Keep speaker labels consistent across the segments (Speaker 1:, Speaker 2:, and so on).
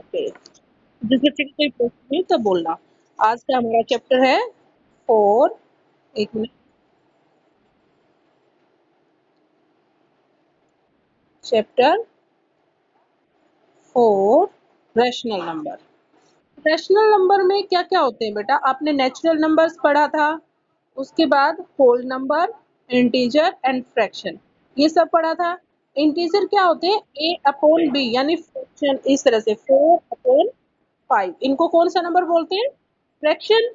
Speaker 1: Okay जिस बच्चे का कोई प्रश्न नहीं तब बोलना। आज का हमारा चैप्टर है फोर एक minute chapter four rational number rational number में क्या क्या होते हैं बेटा? आपने नेचुरल नंबर्स पढ़ा था, उसके बाद whole number integer and fraction ये सब पढ़ा था। इंटीजर क्या होते हैं? ए अपॉन बी यानी फ्रैक्शन इस तरह से फोर अपॉन फाइव इनको कौन सा नंबर बोलते हैं? फ्रैक्शन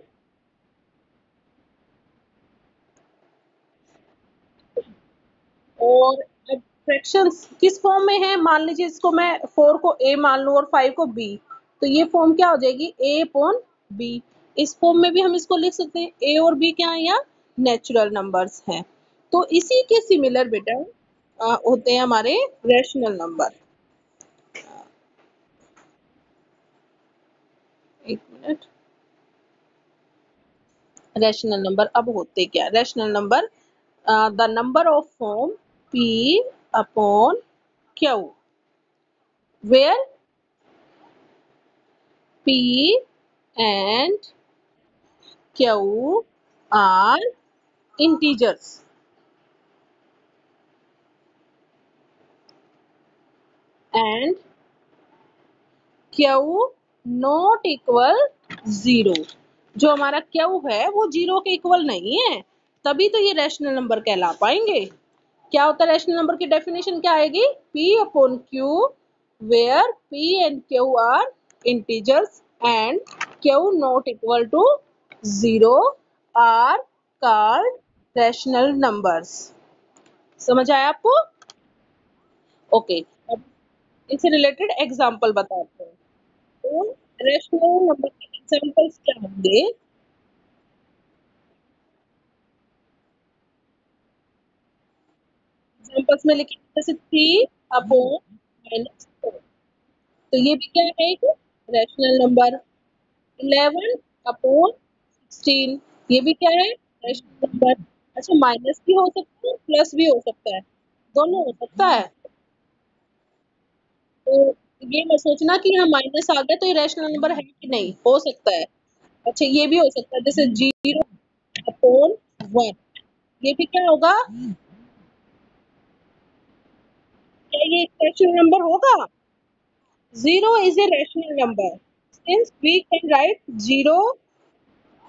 Speaker 1: और फ्रैक्शन किस फॉर्म में है? मान लीजिए इसको मैं फोर को ए मान लूँ और फाइव को बी तो ये फॉर्म क्या हो जाएगी? ए अपॉन बी इस फॉर्म में भी हम इसको लिख सकते हैं। ए और बी क्या है यहाँ? नेचुरल नंबर्स हैं। तो इसी के सिमिलर बेटा होते हैं हमारे रेशनल नंबर एक मिनट रैशनल नंबर अब होते क्या rational number the number of form P upon Q where P and Q are integers. And Q not equal zero जो हमारा क्यू है वो ज़ीरो के इक्वल नहीं है तभी तो ये रैशनल नंबर कहला पाएँगे। क्या होता है रैशनल नंबर की डेफिनेशन क्या आएगी? P upon Q where P and Q are integers and q not equal to 0 are called rational numbers. समझ आया आपको? ओके okay, इससे रिलेटेड एग्ज़ाम्पल बताते हैं। तो रेशनल नंबर के एग्जाम्पल्स क्या होंगे? एग्जांपल्स में लिखेंगे जैसे थ्री अपॉन माइनस फोर तो ये भी क्या है rational number eleven upon sixteen ये भी क्या है? रैशनल नंबर अच्छा माइनस भी हो सकता है प्लस भी हो सकता है। दोनों हो सकता है। तो ये मत सोचना कि यहाँ माइनस आ गया तो ये रैशनल नंबर है कि नहीं हो सकता है। अच्छा ये भी हो सकता है जैसे ज़ीरो अपॉन वन ये भी क्या होगा? क्या ये एक रैशनल नंबर होगा? Zero is a rational number. Since we can write zero,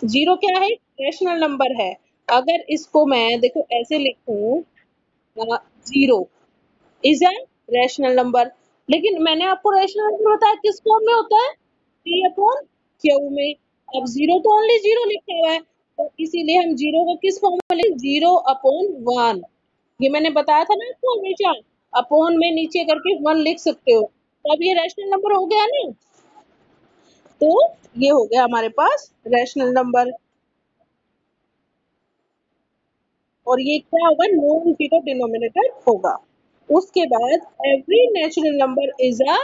Speaker 1: zero क्या है? रैशनल नंबर है। अगर इसको मैं देखो ऐसे लिखूं zero is a rational number लेकिन मैंने आपको रेशनल नंबर बताया किस फॉर्म में होता है? पी अपॉन क्यू में। अब ज़ीरो तो ओनली ज़ीरो लिखा हुआ है तो इसीलिए हम ज़ीरो को किस फॉर्म में लिख? ज़ीरो अपॉन वन ये मैंने बताया था ना आपको हमेशा अपॉन में नीचे करके वन लिख सकते हो। तो अब ये रैशनल नंबर हो गया ना? तो ये हो गया हमारे पास रैशनल नंबर और ये क्या होगा? नॉन ज़ीरो डिनोमिनेटर होगा। उसके बाद every natural number is a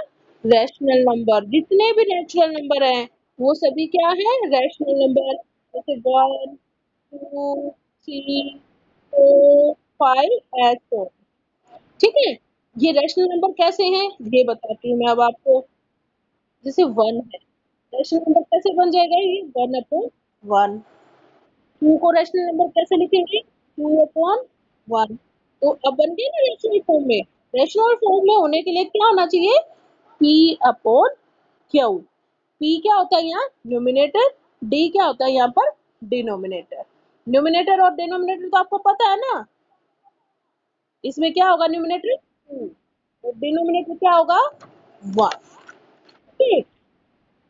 Speaker 1: rational number जितने भी नेचुरल नंबर हैं, वो सभी क्या है? रैशनल नंबर जैसे one two three four five eight four ठीक है? ये रैशनल नंबर कैसे हैं? ये बताती हूँ मैं अब आपको। जैसे वन है। रैशनल नंबर कैसे बन जाएगा ये? वन अपॉन वन टू को रैशनल नंबर कैसे लिखेंगे? टू अपॉन वन तो अब बन गए ना रैशनल फॉर्म में। रैशनल फॉर्म में होने के लिए क्या होना चाहिए? पी अपॉन क्यू पी क्या होता है यहाँ? न्यूमिनेटर डी क्या होता है यहाँ पर? डिनोमिनेटर न्यूमिनेटर और डिनोमिनेटर तो आपको पता है ना? इसमें क्या होगा न्यूमिनेटर तो डिनोमिनेटर क्या होगा? वन ठीक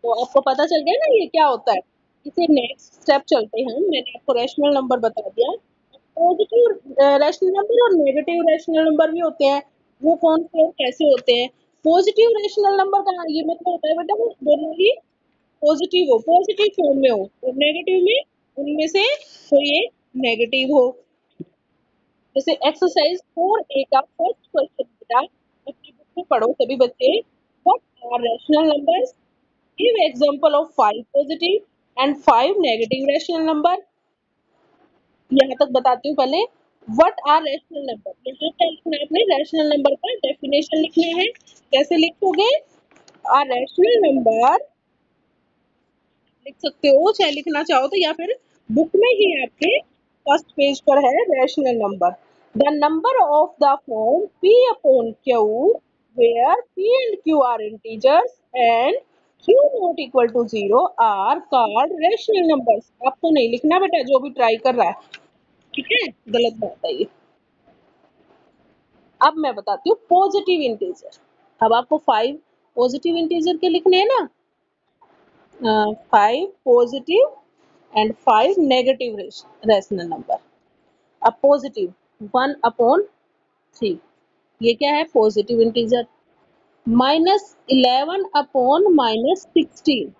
Speaker 1: तो आपको पता चल गया ना ये क्या होता है? इसे नेक्स्ट स्टेप चलते हैं मैंने आपको रेशनल नंबर बता दिया। पॉजिटिव रैशनल नंबर और नेगेटिव रैशनल नंबर भी होते हैं। वो कौन से और कैसे होते हैं? पॉजिटिव रैशनल नंबर का ये मतलब होता है बेटा, दोनों ही पॉजिटिव हो। पॉजिटिव फॉर्म में हो। और नेगेटिव में उनमें से कोई एक नेगेटिव हो। जैसे एक्सरसाइज फोर ए का फ़र्स्ट क्वेश्चन बेटा, अपनी बुक में पढ़ो सभी बच्चे। What are rational numbers give example of five positive and five negative rational number यहाँ तक बताती हूँ पहले वट आर रैशनल नंबर यहाँ क्या लिखना है आपने रैशनल नंबर का डेफिनेशन लिखना है, कैसे लिखोगे? आ रैशनल नंबर लिख सकते हो, चाहे लिखना चाहो तो या फिर बुक में ही आपके फ़र्स्ट पेज पर है rational number the number of the form P upon q, where p and q are integers and q not equal to zero are called rational numbers. आपको नहीं लिखना बेटा, जो भी ट्राई कर रहा है। ठीक है? गलत बात है ये। अब मैं बताती हूँ पॉजिटिव इंटीजर अब आपको फाइव पॉजिटिव इंटीजर के लिखने हैं ना? Five positive and five negative rational number अब पॉजिटिव वन अपॉन थ्री ये क्या है? Positive integer minus eleven upon minus sixteen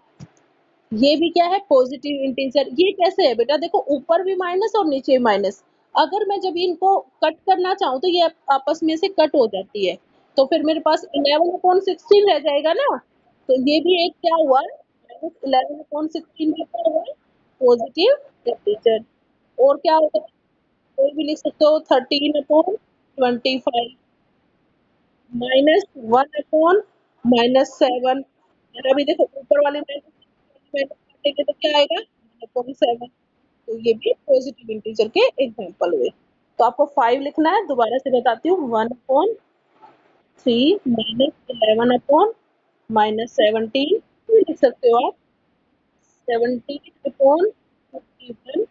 Speaker 1: ये भी क्या है? पॉजिटिव इंटीजर ये कैसे है बेटा? देखो, ऊपर भी माइनस और नीचे भी माइनस अगर मैं जब इनको कट करना चाहूँ तो ये आपस में से कट हो जाती है। तो फिर मेरे पास इलेवन अपॉन सिक्सटीन रह जाएगा ना? तो ये भी एक क्या हुआ? माइनस इलेवन अपॉन सिक्सटीन क्या हुआ? पॉजिटिव इंटीजर और क्या होगा कोई भी लिख सकते हो thirteen upon twenty five minus one upon minus seven अभी देखो, ऊपर वाले माइनस तो क्या आएगा? तो ये भी पॉजिटिव इंटीजर के हुए। तो आपको फाइव लिखना है, दोबारा से बताती हूँ। One upon three minus eleven upon minus seventeen लिख सकते हो आप। Seventeen upon fifty one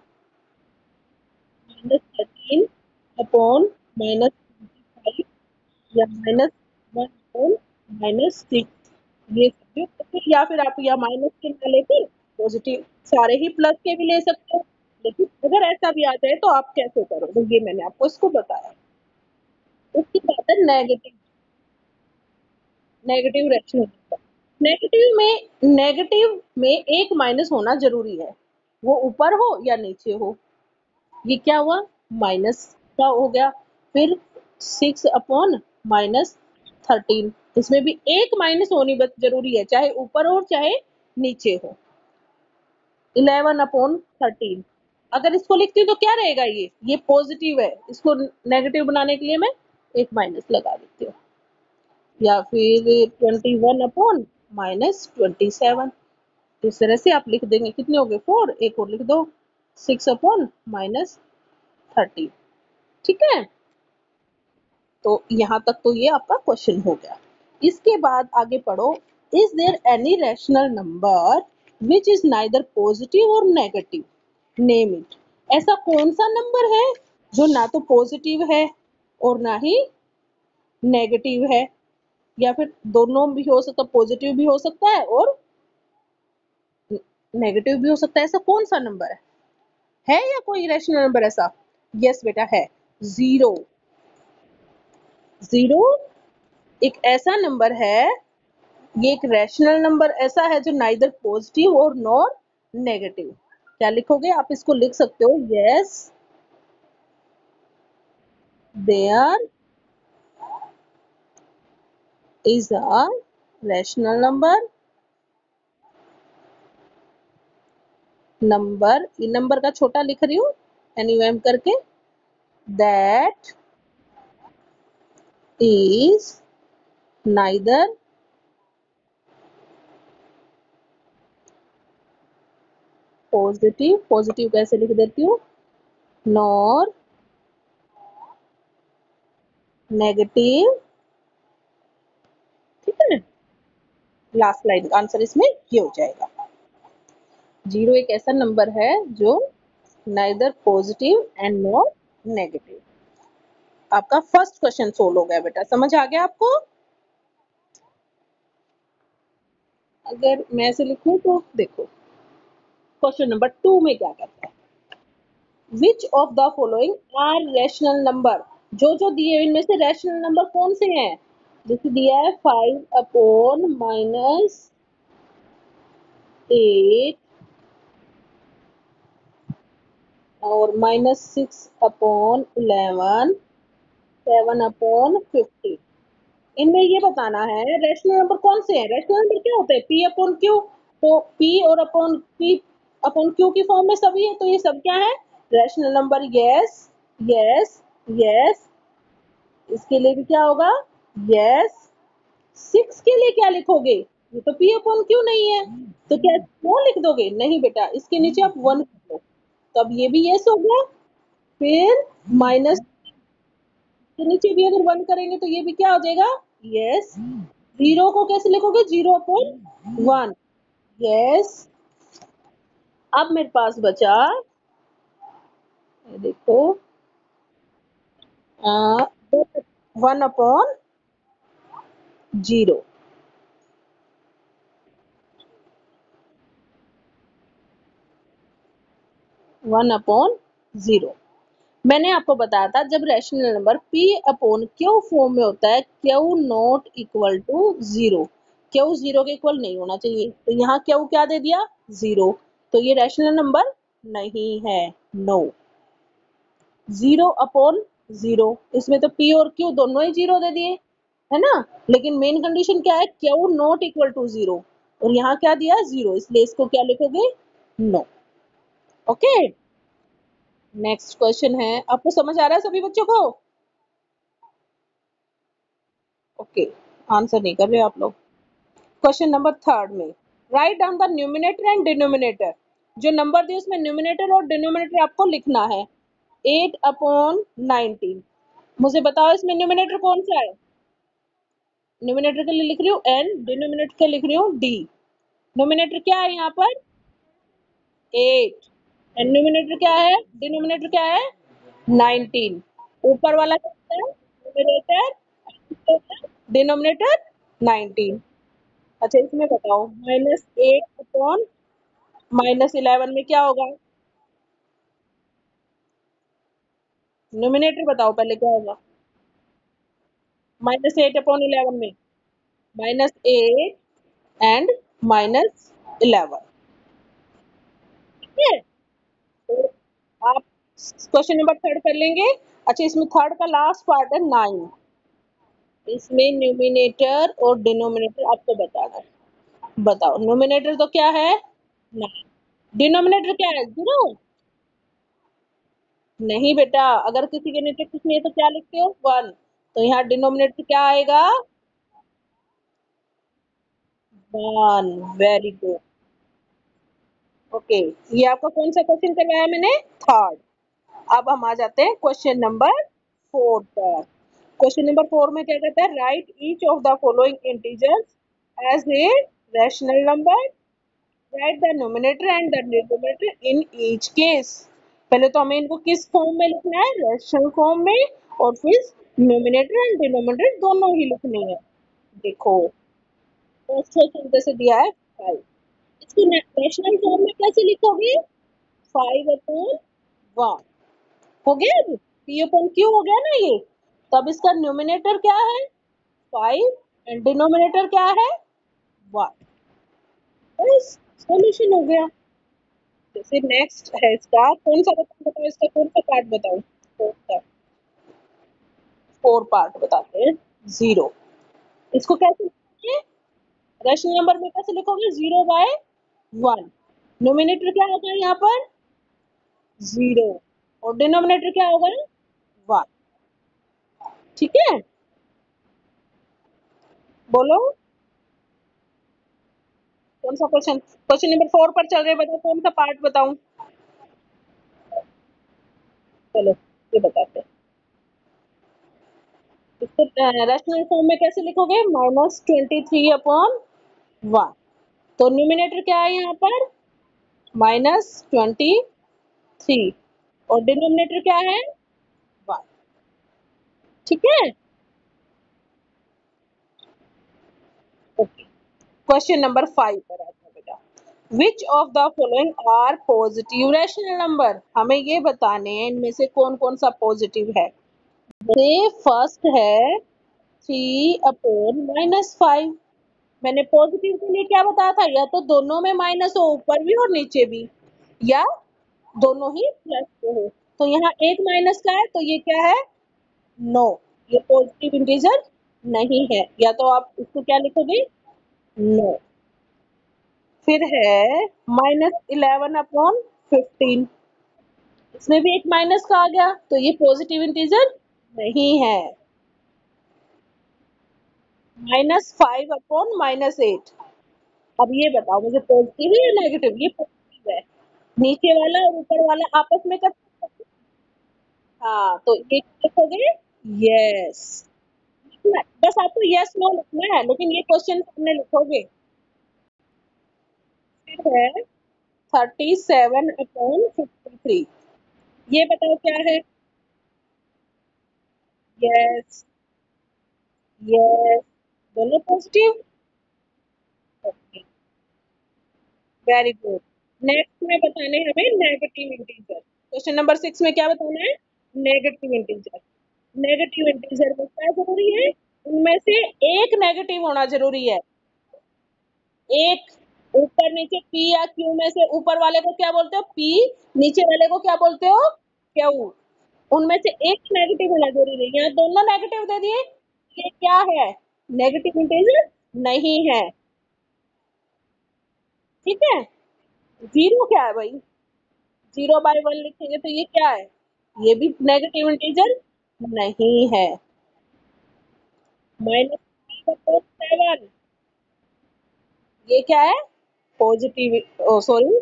Speaker 1: minus thirteen upon minus twenty five या minus one upon minus six ये या फिर आप या माइनस के ना लेकर पॉजिटिव सारे ही प्लस के भी ले सकते हो। लेकिन अगर ऐसा भी आ जाए तो आप कैसे करोगे? ये मैंने आपको इसको बताया। उसकी बात है नेगेटिव नेगेटिव रैशनल नेगेटिव में नेगेटिव में एक माइनस होना ज़रूरी है। वो ऊपर हो या नीचे हो। ये क्या हुआ? माइनस का हो गया। फिर सिक्स अपॉन माइनस थर्टीन इसमें भी एक माइनस होनी ज़रूरी है, चाहे ऊपर हो चाहे नीचे हो। इलेवन अपॉन थर्टीन अगर इसको लिखती हूँ तो क्या रहेगा ये? ये पॉजिटिव है। इसको नेगेटिव बनाने के लिए मैं एक माइनस लगा देती हूँ। या फिर twenty one upon minus twenty seven इस तरह से आप लिख देंगे। कितने हो गए? फोर एक और लिख दो। सिक्स अपॉन माइनस थर्टी ठीक है? तो यहाँ तक तो ये आपका क्वेश्चन हो गया। इसके बाद आगे पढ़ो। Is there any rational number which is neither positive और नेगेटिव नेम इट ऐसा कौन सा नंबर है जो ना तो पॉजिटिव है और ना ही नेगेटिव है? या फिर दोनों भी हो सकता पॉजिटिव भी हो सकता है और नेगेटिव भी हो सकता है? ऐसा कौन सा नंबर है? है या कोई रैशनल नंबर ऐसा? यस बेटा, है। ज़ीरो ज़ीरो, एक ऐसा नंबर है, ये एक रैशनल नंबर ऐसा है जो नाइदर पॉजिटिव और नॉर नेगेटिव क्या लिखोगे? आप इसको लिख सकते हो yes there is a rational number number ये नंबर का छोटा लिख रही हूँ एन करके that is neither positive positive कैसे लिख देती हूँ? नॉर नेगेटिव ठीक है लास्ट लाइन का आंसर इसमें ये हो जाएगा। ज़ीरो एक ऐसा नंबर है जो neither positive and not negative आपका फ़र्स्ट क्वेश्चन सोल्व हो गया बेटा। समझ आ गया आपको? अगर मैं ऐसे लिखूं तो देखो। क्वेश्चन नंबर टू में क्या करता है? Which of the following are rational number जो जो दिए इनमें से रैशनल नंबर कौन से हैं? जैसे दिया है फाइव अपॉन माइनस एट और minus six upon eleven seven upon fifty इनमें ये बताना है रेशनल नंबर कौन से हैं? रैशनल नंबर क्या होते हैं? पी अपॉन क्यू तो पी और अपॉन पी अपन क्यू की फॉर्म में सभी है तो ये सब क्या है? Rational number yes yes yes इसके लिए भी क्या होगा? यस सिक्स के लिए क्या लिखोगे? ये तो पी अपॉन क्यू नहीं है. तो क्या नो लिख दोगे? नहीं बेटा, इसके नीचे आप वन कर दो. तो अब ये भी यस हो गया. फिर माइनस के नीचे भी अगर वन करेंगे तो ये भी क्या हो जाएगा? यस ज़ीरो को कैसे लिखोगे? ज़ीरो अपॉन वन यस अब मेरे पास बचा देखो one upon zero one upon zero मैंने आपको बताया था जब rational number p upon Q form में होता है Q not equal to zero Q zero के इक्वल नहीं होना चाहिए। तो यहाँ क्यू क्या दे दिया? ज़ीरो तो ये रैशनल नंबर नहीं है। नो ज़ीरो अपॉन ज़ीरो इसमें तो p और q दोनों ही ज़ीरो दे दिए, है ना? लेकिन मेन कंडीशन क्या है? Q not equal to zero और यहाँ क्या दिया? ज़ीरो इसलिए इसको क्या लिखोगे? नो. ओके नेक्स्ट क्वेश्चन है। आपको समझ आ रहा है सभी बच्चों को? ओके आंसर नहीं कर रहे आप लोग। क्वेश्चन नंबर थर्ड में। Write down the numerator and denominator जो नंबर दिए उसमें न्यूमिनेटर और डिनोमिनेटर आपको लिखना है। एट अपॉन नाइनटीन मुझे बताओ इसमें न्यूमिनेटर कौन सा है? न्यूमिनेटर के लिए लिख रही हूँ एन डिनोमिनेटर के लिख रही हूँ डी नोमिनेटर क्या है यहाँ पर? एट डिनोमिनेटर क्या है? डिनोमिनेटर क्या है? 19 ऊपर वाला क्या न्यूमिनेटर डिनोमिनेटर 19 अच्छा इसमें बताओ. Minus eight upon minus eleven में क्या होगा? न्यूमिनेटर बताओ पहले क्या होगा? माइनस एट अपॉन इलेवन में. Minus eight and minus eleven ठीक है? आप क्वेश्चन नंबर थर्ड कर लेंगे। अच्छा इसमें थर्ड का लास्ट पार्ट है नाइन इसमें न्यूमिनेटर और डिनोमिनेटर आपको बताना है। बताओ न्यूमिनेटर तो क्या है? नाइन डिनोमिनेटर क्या है? ज़ीरो नहीं बेटा, अगर किसी के कुछ नहीं है तो क्या लिखते हो? वन तो यहाँ डिनोमिनेटर क्या आएगा? वन वेरी गुड ओके ये आपका कौन सा क्वेश्चन करवाया मैंने थर्ड अब हम आ जाते हैं क्वेश्चन नंबर फोर पर. क्वेश्चन नंबर फोर में क्या कहता है? Write each of the following integers as a rational number write the numerator and the denominator in each case पहले तो हमें इनको किस फॉर्म में लिखना है? रैशनल फॉर्म में और फिर नोमिनेटर एंड डिनोमिनेटर दोनों ही लिखने हैं। देखो। फ़र्स्ट क्वेश्चन जैसे दिया है? फाइव इसको नेशनल फॉर्म में कैसे लिखोगे? फाइव अपॉन वन हो गया पी अपॉन क्यू हो गया ना ये? तब इसका न्यूमिनेटर क्या है? फाइव एंड डिनोमिनेटर क्या है? वन बस सॉल्यूशन हो गया. जैसे नेक्स्ट है इसका, कौन सा बताओ इसका? कौन सा पार्ट बताओ फोर फोर पार्ट बताते हैं. ज़ीरो इसको कैसे लिखोगे? रेशनल नंबर में कैसे लिखोगे? ज़ीरो बाय वन नोमिनेटर क्या होगा यहाँ पर? ज़ीरो और डिनोमिनेटर क्या होगा? वन ठीक है? बोलो। कौन सा क्वेश्चन क्वेश्चन नंबर फोर पर चल रहे बताओ, कौन सा पार्ट बताऊँ? चलो, ये बताते हैं। इसको रैशनल फॉर्म में कैसे लिखोगे? Minus twenty three upon one तो न्यूमिनेटर क्या है यहाँ पर? माइनस ट्वेंटी थ्री और डिनोमिनेटर क्या है? वन ठीक है? ओके क्वेश्चन नंबर फाइव पर आता है बेटा. Which of the following are positive rational number हमें ये बताने हैं, इनमें से कौन कौन सा पॉजिटिव है? फ़र्स्ट है थ्री अपॉन माइनस फाइव मैंने पॉजिटिव के लिए क्या बताया था? या तो दोनों में माइनस हो ऊपर भी और नीचे भी, या दोनों ही प्लस हो। तो यहाँ एक माइनस का है तो ये क्या है? नो ये पॉजिटिव इंटीजर नहीं है। या तो आप इसको क्या लिखोगे? नो फिर है माइनस इलेवन अपॉन फिफ्टीन इसमें भी एक माइनस का आ गया तो ये पॉजिटिव इंटीजर नहीं है। Minus five upon minus eight. अब ये बताओ, मुझे पॉजिटिव है या नेगेटिव ये पॉजिटिव है। नीचे वाला और ऊपर वाला आपस में कर हाँ? तो ये लिखोगे यस बस आपको यस नो लिखना है, लेकिन ये क्वेश्चन सामने लिखोगे। है thirty seven upon fifty three ये बताओ क्या है? यस यस दोनों positive okay very good next में बताने हमें negative integer question number six में क्या बताना है? नेगेटिव इंटीजर नेगेटिव इंटीजर में क्या ज़रूरी है? उनमें से एक नेगेटिव होना ज़रूरी है. एक ऊपर नीचे पी या क्यू में से ऊपर वाले को क्या बोलते हो? पी नीचे वाले को क्या बोलते हो? क्यू उनमें से एक नेगेटिव होना ज़रूरी है. यहाँ दोनों नेगेटिव दे दिए. ये क्या है? नेगेटिव इंटीजर नहीं है। ठीक है? ज़ीरो क्या है भाई? ज़ीरो बाय वन लिखेंगे तो ये क्या है? ये भी नेगेटिव इंटीजर नहीं है। माइनस सेवन ये क्या है? पॉजिटिव सॉरी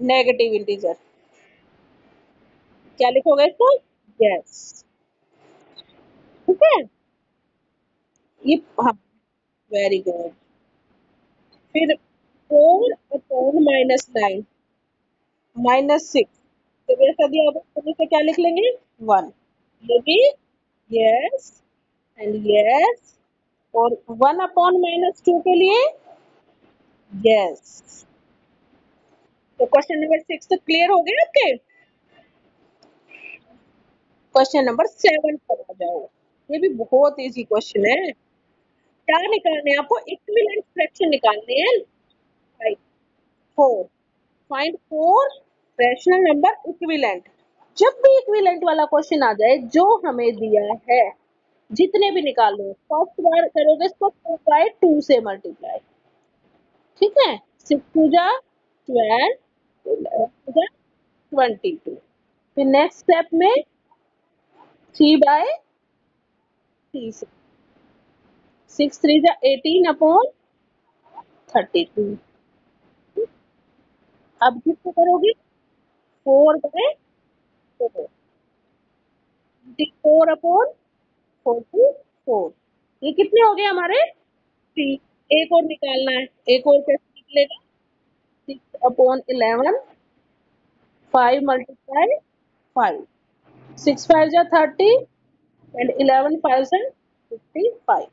Speaker 1: नेगेटिव इंटीजर क्या लिखोगे इसको? यस ठीक है? ये हाँ वेरी गुड फिर four upon minus nine minus six तो ऐसा दिया होगा इसे क्या लिख लेंगे? वन ये भी यस एंड यस और वन अपॉन माइनस टू के लिए यस तो क्वेश्चन नंबर सिक्स तो क्लियर हो गया आपके? क्वेश्चन नंबर सेवन पर आ जाओ. ये भी बहुत इजी क्वेश्चन है. क्या निकालने हैं? आपको इक्विवेलेंट फ्रैक्शन निकालने हैं। Write four find four rational number equivalent जब भी इक्विवेलेंट वाला क्वेश्चन आ जाए, जो हमें दिया है, जितने भी निकाल लो फ़र्स्ट बार करोगे, इसको टू बाई टू से मल्टीप्लाई ठीक है? सिक्स टू जा ट्वेल्व ट्वेंटी टू फिर नेक्स्ट स्टेप में three by three six three जा एटीन अपॉन थर्टी टू। अब कितने करोगे? Four by four. Upon forty four. ये कितने हो गए हमारे? थ्री। एक और निकालना है। एक और कैसे निकलेगा six upon eleven. Five multiply five. Six five जा थर्टी एंड इलेवन फाइव से फिफ्टी फाइव।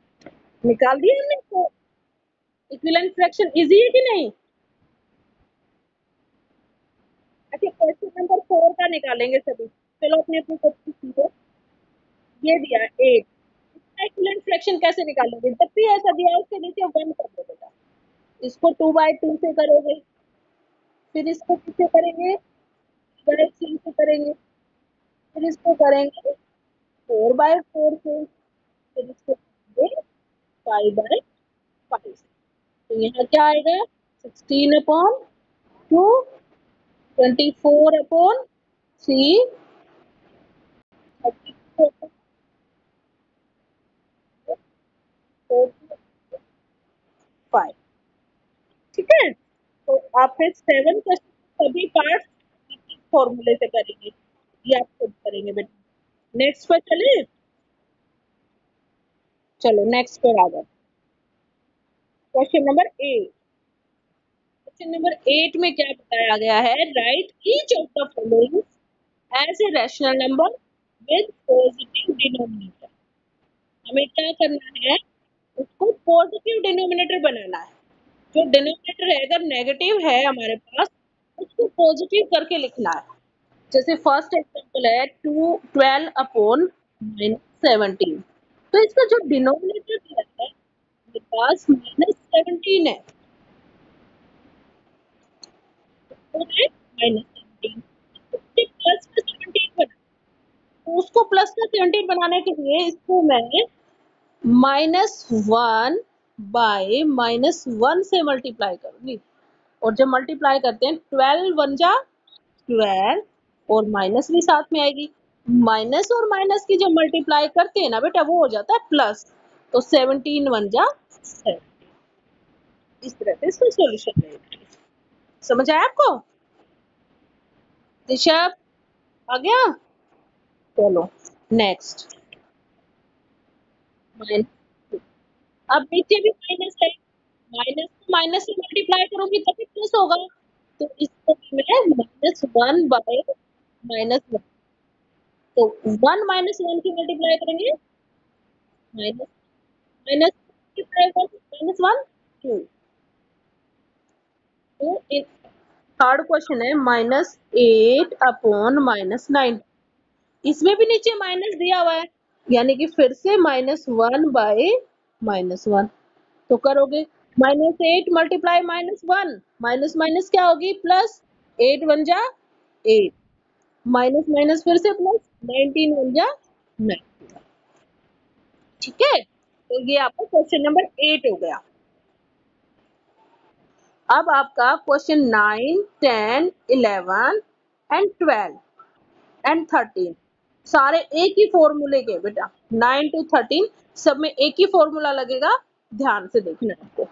Speaker 1: निकाल दिया हमने तो इक्विलेंट फ्रैक्शन इजी है कि नहीं? अच्छा क्वेश्चन नंबर फोर का निकालेंगे सभी। चलो अपने अपनी कॉपी सीखो ये दिया एट इसका इक्विलेंट फ्रैक्शन कैसे निकालेंगे? जब भी ऐसा दिया उसके नीचे वन कर दो बेटा। इसको टू बाई टू से करोगे। फिर इसको किससे करेंगे? बाई थ्री से करेंगे। फिर इसको करेंगे फोर बाय फोर से। फिर इसको करेंगे फाइव बाय फाइव तो यहाँ क्या आएगा? Sixteen upon two twenty four upon three five ठीक है? तो आप फिर सेवन सभी पार्ट फॉर्मूले से करेंगे। ये आप खुद करेंगे बेटा। नेक्स्ट पर चले चलो नेक्स्ट पर आ जाओ। Question number eight question number eight में क्या बताया गया है? Write each of the following as a rational number with positive denominator हमें क्या करना है? उसको पॉजिटिव डिनोमिनेटर बनाना है। जो डिनोमिनेटर है, अगर नेगेटिव है हमारे पास, उसको पॉजिटिव करके लिखना है। जैसे फ़र्स्ट एग्जांपल है two twelve upon minus seventeen तो इसका जो डिनोमिनेटर है पास माइनस सेवनटीन है। माइनस सेवनटीन बना। तो उसको प्लस का सेवनटीन बनाने के लिए इसको मैं minus one by minus one से मल्टीप्लाई करूँगी। और जब मल्टीप्लाई करते हैं ट्वेल्व वन जा ट्वेल्व और माइनस भी साथ में आएगी। माइनस और माइनस की जब मल्टीप्लाई करते हैं ना बेटा, वो हो जाता है प्लस। तो सेवनटीन वन जा इस तरह से सॉल्यूशन समझ आया आपको? ऋषभ आ गया? चलो नेक्स्ट अब नीचे भी माइनस है। माइनस को माइनस से मल्टीप्लाई करोगे तभी प्लस होगा। तो इसको मैं minus one by minus one तो वन माइनस वन की मल्टीप्लाई करेंगे। Minus minus minus one two तो थर्ड क्वेश्चन है minus eight upon minus nine इसमें भी नीचे माइनस दिया हुआ है, यानी कि फिर से minus one by minus one तो करोगे minus eight multiply minus one minus minus क्या होगी? प्लस एट वन जा एट माइनस माइनस फिर से प्लस नाइनटीन जा ठीक है? तो ये आपका क्वेश्चन नंबर एट हो गया। अब आपका question nine ten eleven and twelve and thirteen सारे एक ही फॉर्मूले के बेटा। नाइन टू थर्टीन सब में एक ही फॉर्मूला लगेगा। ध्यान से देखना आपको।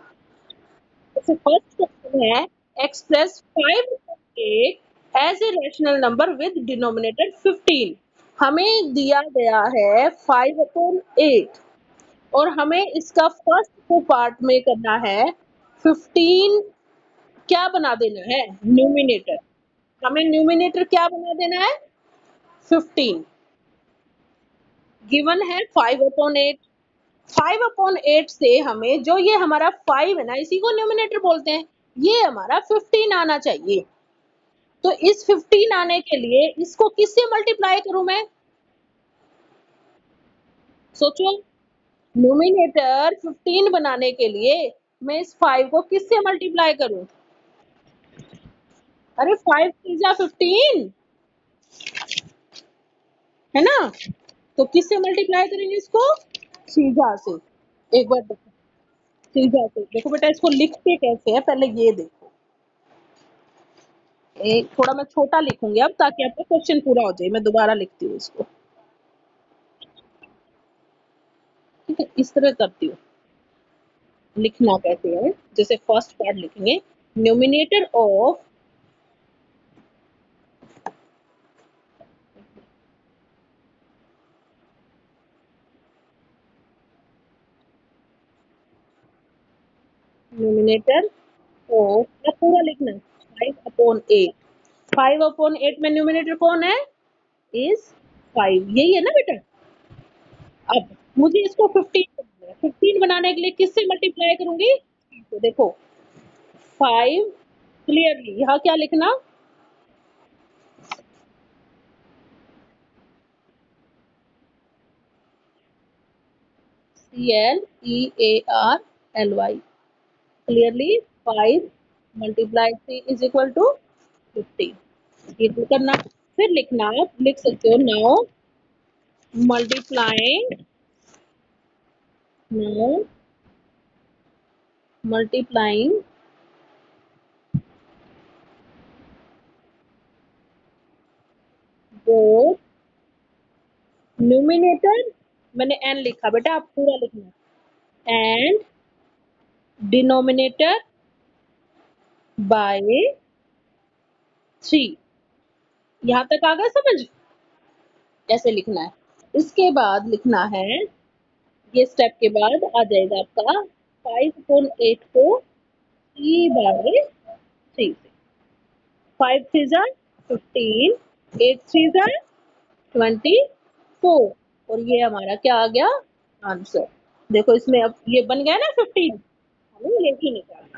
Speaker 1: फ़र्स्ट क्वेश्चन है express five eight as a rational number with denominated fifteen हमें दिया गया है फाइव अपॉन एट और हमें इसका फ़र्स्ट को पार्ट में करना है फिफ्टीन क्या बना देना है? न्यूमिनेटर हमें न्यूमिनेटर क्या बना देना है? फिफ्टीन गिवन है five upon eight five upon eight से हमें जो ये हमारा फाइव है ना, इसी को न्यूमिनेटर बोलते हैं। ये हमारा फिफ्टीन आना चाहिए। तो इस फिफ्टीन आने के लिए इसको किससे मल्टीप्लाई करूँ मैं? सोचो न्यूमिनेटर फिफ्टीन बनाने के लिए मैं इस फाइव को किससे मल्टीप्लाई करूँ? अरे फाइव थ्री फिफ्टीन है ना? तो किससे मल्टीप्लाई करेंगे इसको? सीधा से। एक बार देखो। सीधा से। देखो बेटा, इसको लिखते कैसे है? पहले ये देखो। एक थोड़ा मैं छोटा लिखूँगी अब ताकि आपका क्वेश्चन पूरा हो जाए। मैं दोबारा लिखती हूँ इसको। ठीक है, इस तरह करती हूँ। लिखना कैसे है, जैसे फ़र्स्ट पार्ट लिखेंगे। न्यूमिनेटर ऑफ़ न्यूमिनेटर ऑफ़ पूरा लिखना five upon eight five upon eight में न्यूमिनेटर कौन है? इज़ फाइव यही है ना बेटा? अब मुझे इसको फिफ्टीन बनाना है। फिफ्टीन बनाने के लिए किससे मल्टीप्लाई करूँगी? तो देखो फाइव क्लियरली यहाँ क्या लिखना? C L E A R L Y clearly 5 multiply 3 is equal to 50 ये तो करना, फिर लिखना आप लिख सकते हो now multiplying now multiplying both numerator मैंने एन लिखा, बेटा आप पूरा लिखना एंड डिनोमिनेटर बाय थ्री यहाँ तक आ गया समझ? ऐसे लिखना है? इसके बाद लिखना है, ये स्टेप के बाद आ जाएगा आपका फाइव फ़ोन एट को थ्री बाय थ्री से फाइव थ्री जार फिफ्टीन एट थ्री जार ट्वेंटी फोर और ये हमारा क्या आ गया? आंसर देखो इसमें अब ये बन गया ना फिफ्टीन हमें यही निकालना था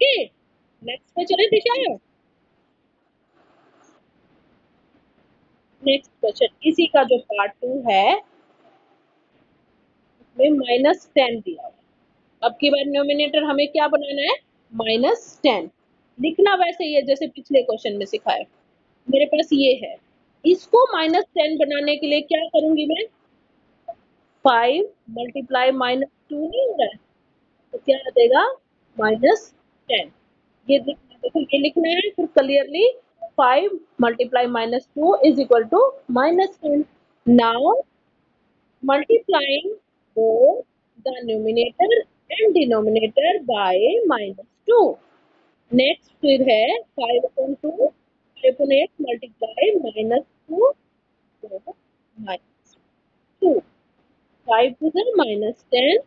Speaker 1: ओके नेक्स्ट पे चले दिशा? नेक्स्ट क्वेश्चन इसी का जो पार्ट टू है, उसमें माइनस टेन दिया हुआ अब की बार न्यूमिनेटर हमें क्या बनाना है? माइनस टेन लिखना वैसे ही है, जैसे पिछले क्वेश्चन में सिखाया। मेरे पास ये है। इसको माइनस टेन बनाने के लिए क्या करूँगी मैं? फाइव मल्टीप्लाई माइनस टू नहीं हो रहा है। तो क्या आ जाएगा? माइनस टेन ये लिखना देखो, ये लिखना है, फिर clearly five multiply minus two is equal to minus ten now multiplying both the numerator denominator by minus two next फिर है five upon two five upon eight multiply minus two minus two five two जो minus ten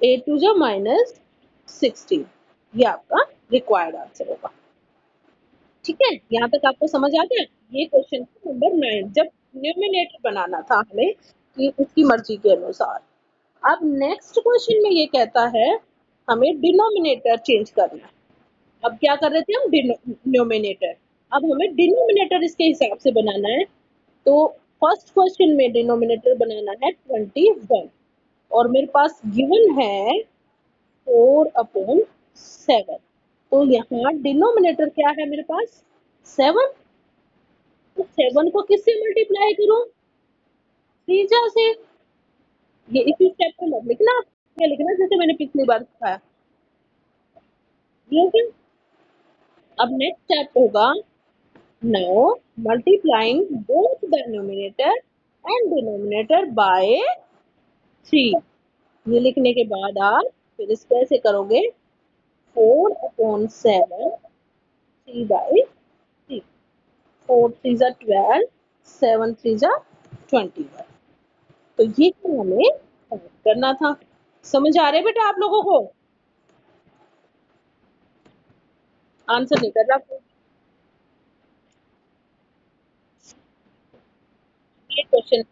Speaker 1: eight two जो minus sixteen ये आपका required answer होगा। ठीक है? यहाँ तक आपको समझ आ गया? ये क्वेश्चन नंबर नाइन जब न्यूमिनेटर बनाना था हमें कि उसकी मर्ज़ी के अनुसार। अब नेक्स्ट क्वेश्चन में ये कहता है, हमें डिनोमिनेटर चेंज करना अब क्या कर रहे थे हम? डिनोमिनेटर अब हमें डिनोमिनेटर इसके हिसाब से बनाना है। तो फ़र्स्ट क्वेश्चन में डिनोमिनेटर बनाना है ट्वेंटी और मेरे पास गिवन है फोर अपॉन सेवन तो यहाँ डिनोमिनेटर क्या है मेरे पास? सेवन तो सेवन को किससे मल्टीप्लाई करूँ? त्रिज्या से। ये इसी स्टेप को मत लिखना। क्या लिखना जैसे मैंने पिछली बार सिखाया अब नेक्स्ट स्टेप होगा। Now multiplying both the numerator and denominator by three ये लिखने के बाद आप फिर इस ऐसे करोगे। Upon seven three by three. Four three ज़ा ट्वेल्व, सेवन थ्री ज़ा ट्वेंटी वन। तो ये हमें करना था। समझ आ रहे बेटा आप लोगों को? आंसर नहीं कर रहा ये क्वेश्चन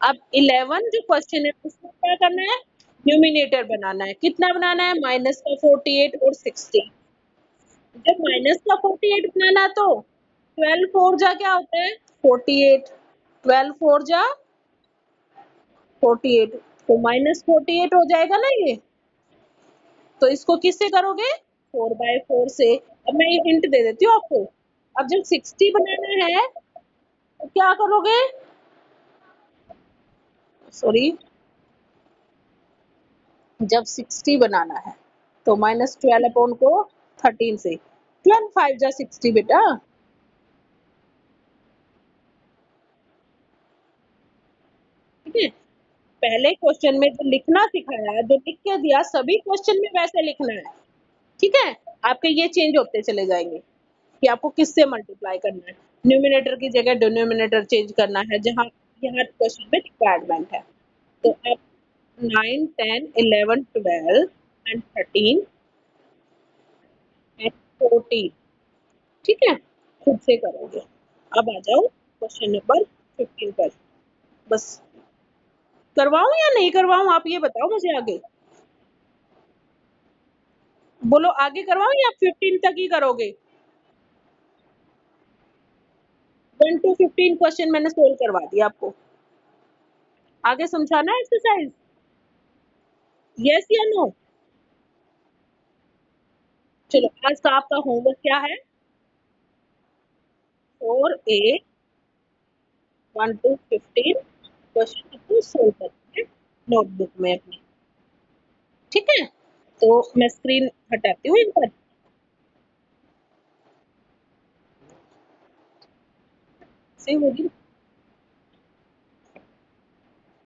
Speaker 1: अब इलेवन जो क्वेश्चन है उसको क्या करना है? न्यूमिनेटर बनाना है। कितना बनाना है? माइनस का फोर्टी एट और सिक्सटी जब माइनस का फोर्टी एट बनाना तो ट्वेल्व फोर जा क्या होता है? फोर्टी एट ट्वेल्व फोर जा फोर्टी एट तो माइनस फोर्टी एट हो जाएगा ना ये। तो इसको किससे करोगे? फोर बाय फोर से। अब मैं ये हिंट दे देती हूँ आपको। अब जब सिक्सटी बनाना है तो क्या करोगे? सॉरी जब सिक्सटी बनाना है तो माइनस ट्वेल्व अपॉन को थर्टीन से। ट्वेल्व फाइव जा सिक्सटी बेटा। पहले क्वेश्चन में जो लिखना सिखाया है, जो लिख के दिया, सभी क्वेश्चन में वैसे लिखना है। ठीक है? आपके ये चेंज होते चले जाएँगे कि आपको किससे मल्टीप्लाई करना है। न्यूमिनेटर की जगह डिनोमिनेटर चेंज करना है, जहाँ यहाँ क्वेश्चन में रिक्वायरमेंट है। तो आप 9, 10, 11, 12 and 13 and 14 ठीक है? खुद से करोगे। अब आ जाओ क्वेश्चन नंबर 15 पर। बस। करवाऊं या नहीं करवाऊं आप ये बताओ मुझे आगे। बोलो आगे करवाऊं या फिफ्टीन तक ही करोगे? वन टू फिफ्टीन क्वेश्चन मैंने सोल्व करवा दिया आपको। आगे समझाना एक्सरसाइज यस या नो चलो, आज का आपका होमवर्क क्या है? Four A one two fifteen question को सोल्व करते है नोटबुक में अपनी। ठीक है? तो मैं स्क्रीन हटाती हूँ एक बार। सही होगी